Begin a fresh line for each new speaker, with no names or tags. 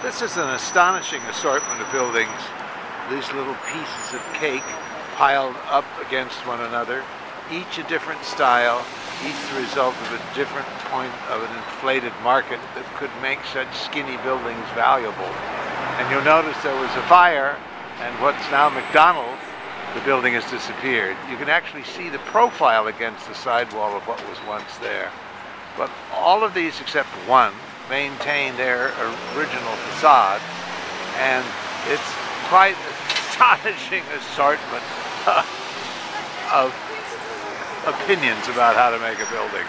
This is an astonishing assortment of buildings. These little pieces of cake piled up against one another, each a different style, each the result of a different point of an inflated market that could make such skinny buildings valuable. And you'll notice there was a fire, and what's now McDonald's, the building has disappeared. You can actually see the profile against the sidewall of what was once there. But all of these except one maintain their original facade, and it's quite astonishing assortment uh, of opinions about how to make a building.